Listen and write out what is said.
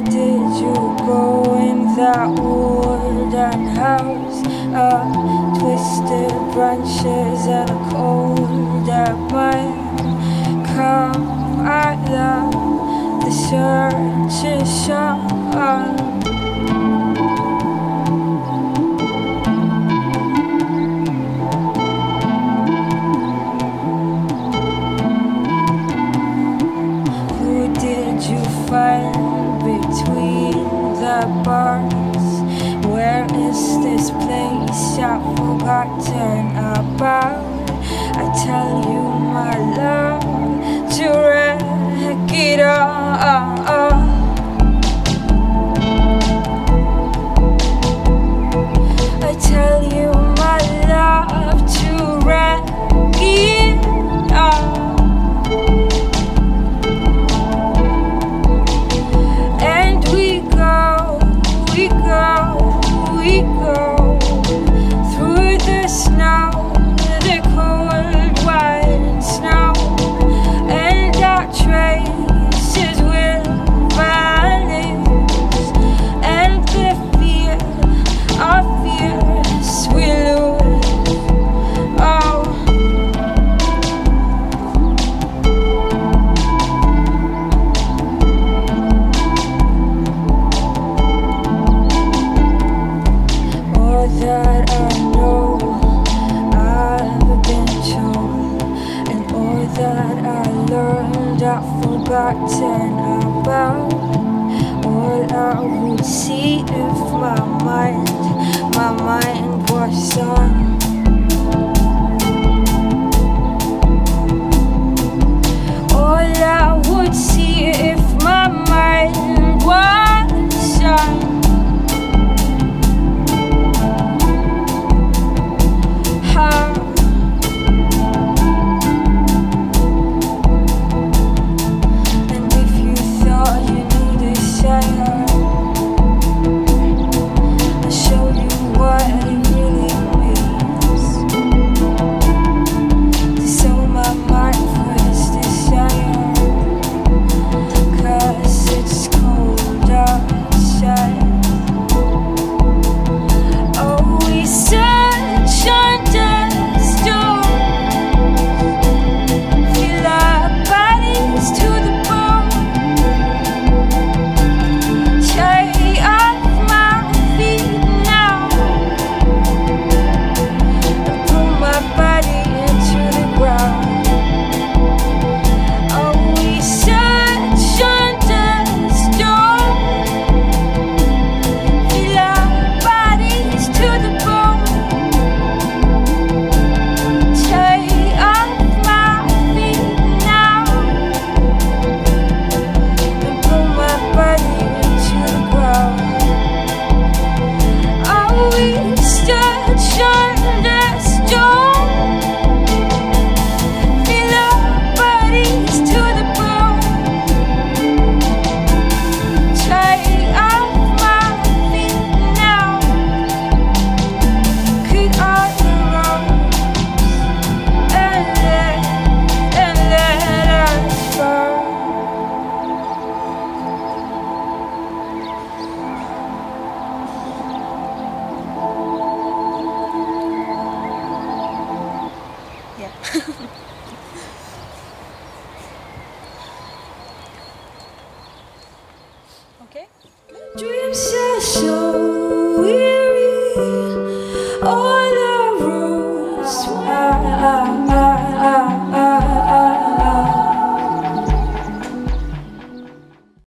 Where did you go in that wooden house? Of twisted branches and a cold at. Come at them, the search is shut. Where is this place I've forgotten about? I tell you. not forgotten about what I would see if my mind, my mind was on. 秋